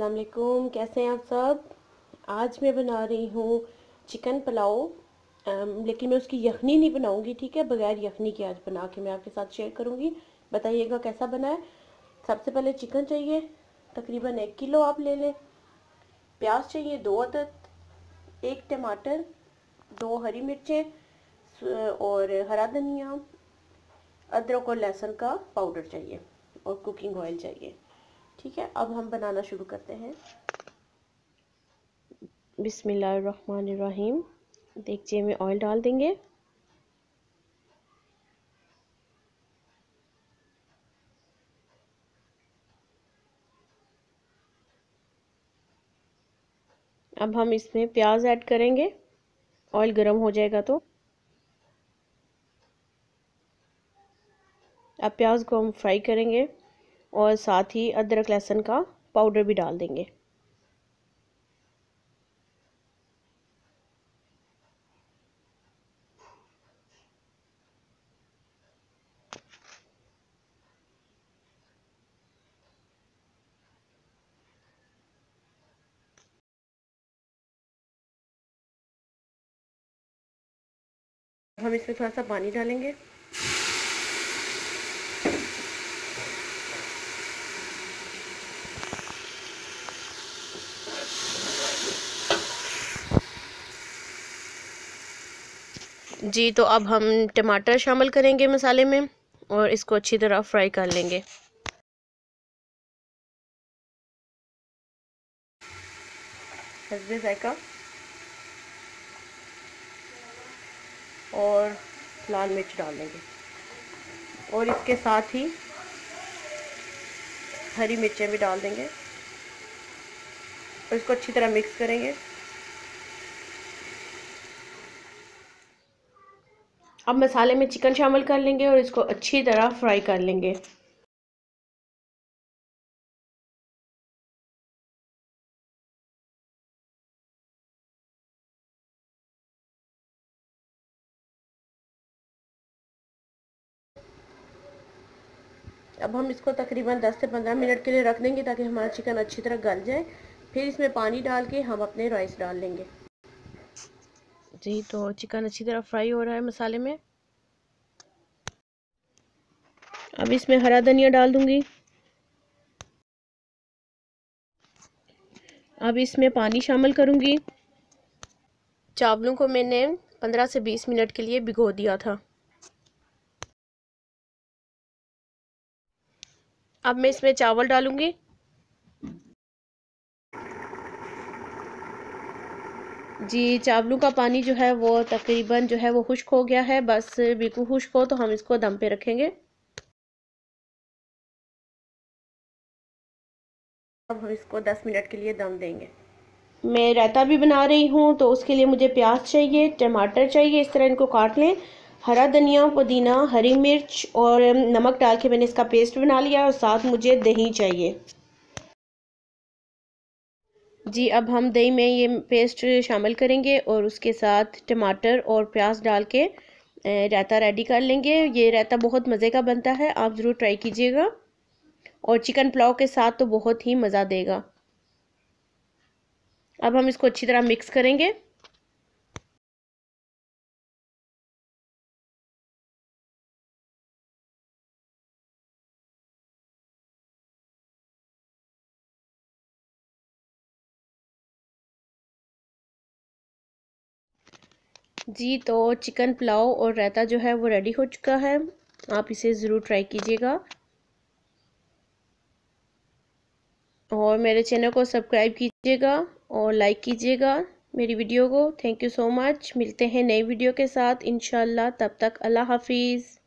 अस्सलाम वालेकुम कैसे हैं आप सब? आज मैं बना रही हूँ चिकन पुलाव लेकिन मैं उसकी यखनी नहीं बनाऊँगी, ठीक है? बगैर यखनी के आज बना के मैं आपके साथ शेयर करूँगी। बताइएगा कैसा बना है? सबसे पहले चिकन चाहिए, तकरीबन एक किलो आप ले लें। प्याज चाहिए दो अदद, एक टमाटर, दो हरी मिर्चें और हरा धनिया, अदरक और लहसुन का पाउडर चाहिए, और कुकिंग ऑयल चाहिए। ठीक है, अब हम बनाना शुरू करते हैं। बिस्मिल्लाहिर्रहमानिर्रहीम। देखिए में ऑयल डाल देंगे। अब हम इसमें प्याज ऐड करेंगे। ऑयल गर्म हो जाएगा तो। अब प्याज को हम फ्राई करेंगे। और साथ ही अदरक लहसुन का पाउडर भी डाल देंगे। हम इसमें थोड़ा सा पानी डालेंगे। जी तो अब हम टमाटर शामिल करेंगे मसाले में और इसको अच्छी तरह फ्राई कर लेंगे। और लाल मिर्च डाल देंगे और इसके साथ ही हरी मिर्चें भी डाल देंगे। और इसको अच्छी तरह मिक्स करेंगे। अब मसाले में चिकन शामिल कर लेंगे और इसको अच्छी तरह फ्राई कर लेंगे। अब हम इसको तकरीबन 10 से 15 मिनट के लिए रख देंगे ताकि हमारा चिकन अच्छी तरह गल जाए। फिर इसमें पानी डाल के हम अपने राइस डाल लेंगे। जी तो चिकन अच्छी तरह फ्राई हो रहा है मसाले में। अब इसमें हरा धनिया डाल दूँगी। अब इसमें पानी शामिल करूँगी। चावलों को मैंने 15 से 20 मिनट के लिए भिगो दिया था। अब मैं इसमें चावल डालूँगी। जी, चावलों का पानी जो है वो तकरीबन जो है वो खुश्क हो गया है। बस बिल्कुल खुश्क हो तो हम इसको दम पे रखेंगे। अब हम इसको 10 मिनट के लिए दम देंगे। मैं रायता भी बना रही हूँ तो उसके लिए मुझे प्याज चाहिए, टमाटर चाहिए, इस तरह इनको काट लें। हरा धनिया, पुदीना, हरी मिर्च और नमक डाल के मैंने इसका पेस्ट बना लिया और साथ मुझे दही चाहिए। जी, अब हम दही में ये पेस्ट शामिल करेंगे और उसके साथ टमाटर और प्याज डाल के रायता रेडी कर लेंगे। ये रायता बहुत मज़े का बनता है, आप ज़रूर ट्राई कीजिएगा। और चिकन पुलाव के साथ तो बहुत ही मज़ा देगा। अब हम इसको अच्छी तरह मिक्स करेंगे। जी तो चिकन पुलाव और रायता जो है वो रेडी हो चुका है। आप इसे ज़रूर ट्राई कीजिएगा। और मेरे चैनल को सब्सक्राइब कीजिएगा और लाइक कीजिएगा मेरी वीडियो को। थैंक यू सो मच मिलते हैं नई वीडियो के साथ। इन तब तक अल्लाह हाफिज़।